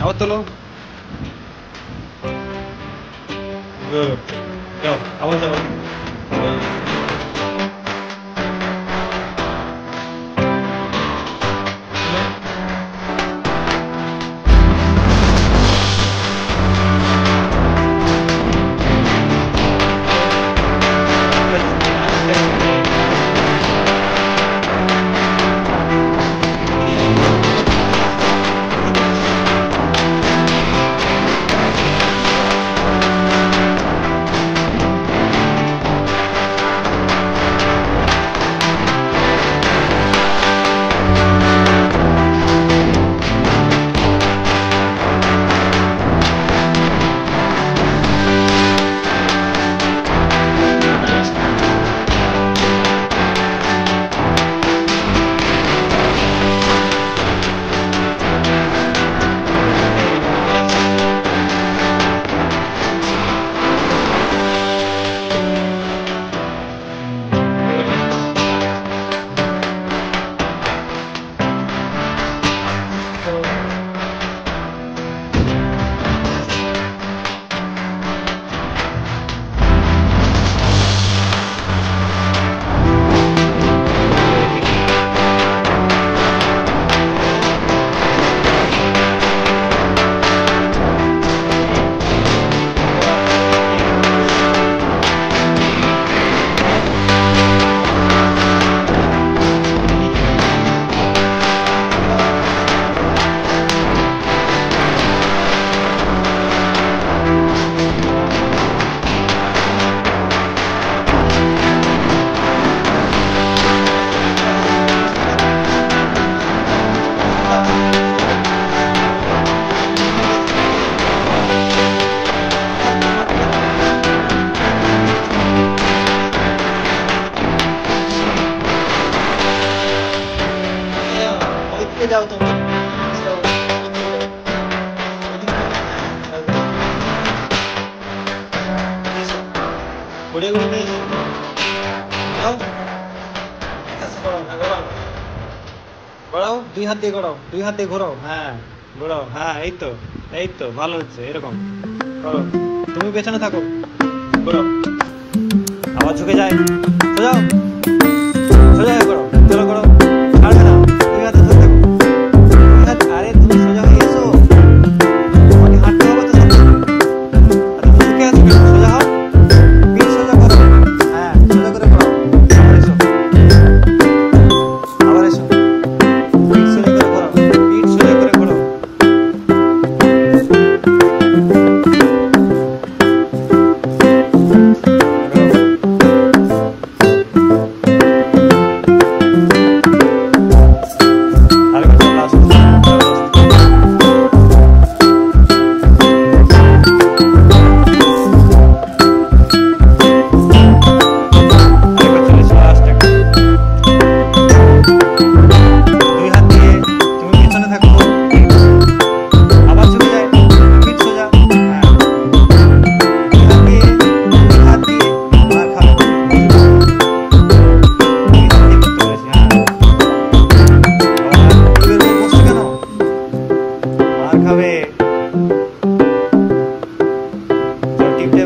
আবার তোলো গুড যাও আবার যাও ওইদিকে যাও তুমি যাও। ঘোরাও, দুই হাত দিয়ে ঘোরাও দুই হাত দিয়ে ঘোরাও। হ্যাঁ ঘোরাও। হ্যাঁ এই তো এই তো ভালো হচ্ছে এরকম। করো তুমি পেছনে থাকো। ঘোরাও। আবার ঝুঁকে যায়। সোজাও সোজা করো চলো করো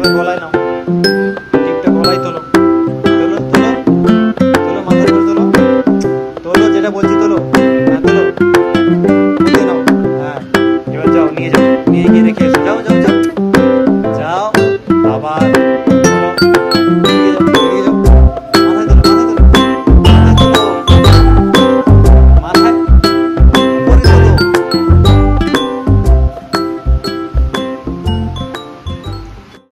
এবার যেটা বলছি তোলো।